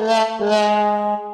Yeah.